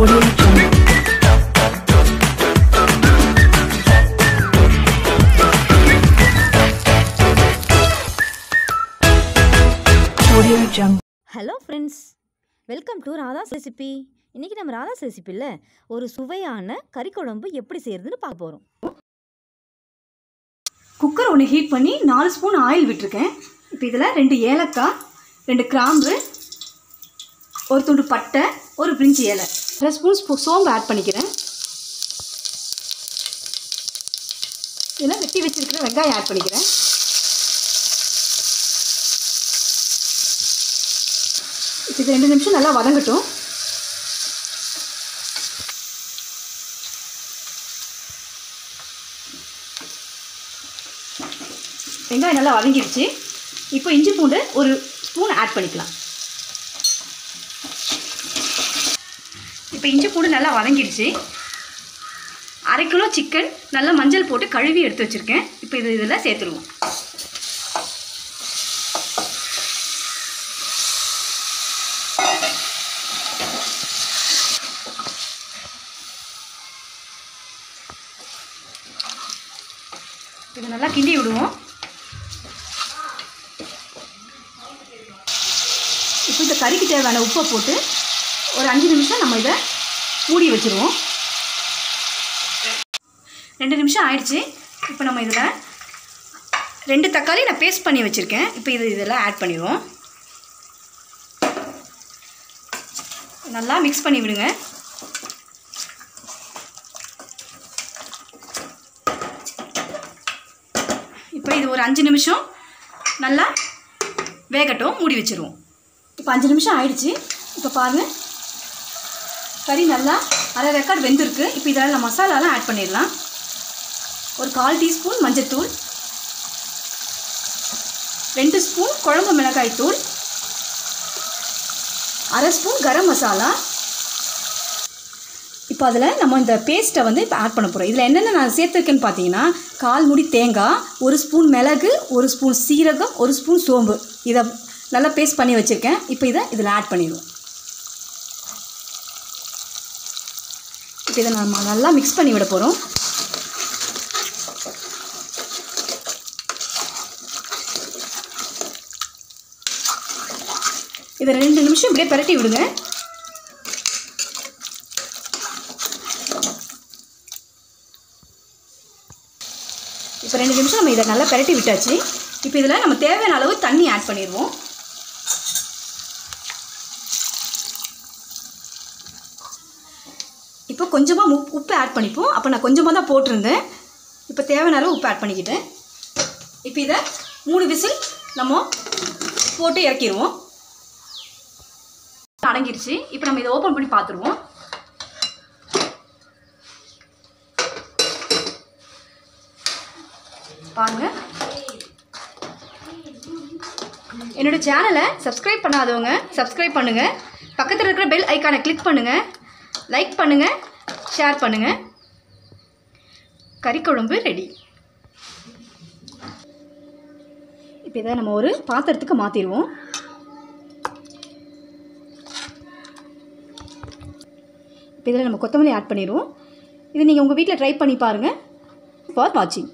Audio Jungle. Audio Jungle. Hello friends welcome to Radha's recipe இன்றைக்கி நம்ம ராதாஸ் ரெசிப்பியில் ஒரு சுவையான கறி குழம்பு எப்படி செய்கிறதுன்னு பார்க்க போகிறோம் குக்கர் ஒன்று ஹீட் பண்ணி நாலு ஸ்பூன் ஆயில் விட்டுருக்கேன் இப்போ இதில் ரெண்டு ஏலக்காய் ரெண்டு கிராம்பு ஒரு துண்டு பட்டை ஒரு பிரிஞ்சி இலை ரெண்டு ஸ்பூன் சோம்பு ஆட் பண்ணிக்கிறேன். இதில் வெட்டி வச்சுருக்கிற வெங்காயம் ஆட் பண்ணிக்கிறேன். இப்போ இது ரெண்டு நிமிஷம் நல்லா வதங்கட்டும். வெங்காயம் நல்லா வதங்கிடுச்சு. இப்போ இஞ்சி பூண்டு ஒரு ஸ்பூன் ஆட் பண்ணிக்கலாம். இப்போ இஞ்சி பூண்டு நல்லா வதங்கிடுச்சு. அரை கிலோ சிக்கன் நல்லா மஞ்சள் போட்டு கழுவி எடுத்து வச்சுருக்கேன். இப்போ இது இதில் சேர்த்துருவோம். இதை நல்லா கிண்டி விடுவோம். இப்போ இந்த கறிக்கு தேவையான உப்பை போட்டு ஒரு அஞ்சு நிமிஷம் நம்ம இதை மூடி வச்சுருவோம். ரெண்டு நிமிஷம் ஆயிடுச்சு. இப்போ நம்ம இதில் ரெண்டு தக்காளி நான் பேஸ்ட் பண்ணி வச்சுருக்கேன். இப்போ இது இதெல்லாம் ஆட் பண்ணிடுவோம். நல்லா மிக்ஸ் பண்ணி விடுங்க. இப்போ இது ஒரு அஞ்சு நிமிஷம் நல்லா வேகட்டும் மூடி வச்சுருவோம். இப்போ அஞ்சு நிமிஷம் ஆயிடுச்சு. இப்போ பாருங்கள் கறி நல்லா அரை ரெக்கார்ட் வெந்திருக்கு. இப்போ இதில் நான் மசாலாலாம் ஆட் பண்ணிடலாம். ஒரு கால் டீஸ்பூன் மஞ்சத்தூள். ரெண்டு ஸ்பூன் குழம்பு மிளகாய் தூள். அரை ஸ்பூன் கரம் மசாலா. இப்போ அதில் நம்ம இந்த பேஸ்ட்டை வந்து இப்போ ஆட் பண்ண போகிறோம் இதில் என்னென்ன நான் சேர்த்துருக்கேன்னு பார்த்தீங்கன்னா கால் முடி தேங்காய் ஒரு ஸ்பூன் மிளகு ஒரு ஸ்பூன் சீரகம் ஒரு ஸ்பூன் சோம்பு. இதை நல்லா பேஸ்ட் பண்ணி வச்சுருக்கேன். இப்போ இதை இதில் ஆட் பண்ணிடுவோம். இப்போ இதை நம்ம நல்லா மிக்ஸ் பண்ணி விட போகிறோம் இதை ரெண்டு நிமிஷம் இப்படியே பரட்டி விடுங்க. இப்போ ரெண்டு நிமிஷம் நம்ம இதை நல்லா பரட்டி விட்டாச்சு. இப்போ இதில் நம்ம தேவையான அளவு தண்ணி ஆட் பண்ணிடுவோம். இப்போ கொஞ்சமாக உப் உப்பு ஆட் பண்ணிப்போம். அப்போ நான் கொஞ்சமாக தான் போட்டிருந்தேன். இப்போ தேவையான அளவு உப்பு ஆட் பண்ணிக்கிட்டேன். இப்போ இதை மூணு விசில் நம்ம போட்டு இறக்கிடுவோம் அடங்கிருச்சு. இப்போ நம்ம இதை ஓப்பன் பண்ணி பார்த்துருவோம் பாருங்க. என்னோடய சேனலை சப்ஸ்கிரைப் பண்ணாதவங்க சப்ஸ்கிரைப் பண்ணுங்கள் பக்கத்தில் இருக்கிற பெல் ஐக்கானை கிளிக் பண்ணுங்கள் லைக் பண்ணுங்கள் ஷேர் பண்ணுங்கள் கறிக்குழம்பு ரெடி இப்போ இதை நம்ம ஒரு பாத்திரத்துக்கு மாற்றிடுவோம் இப்போ இதில் நம்ம கொத்தமல்லி ஆட் பண்ணிடுவோம். இது நீங்கள் உங்கள் வீட்டில் ட்ரை பண்ணி பாருங்கள் ஃபார் வாட்சிங்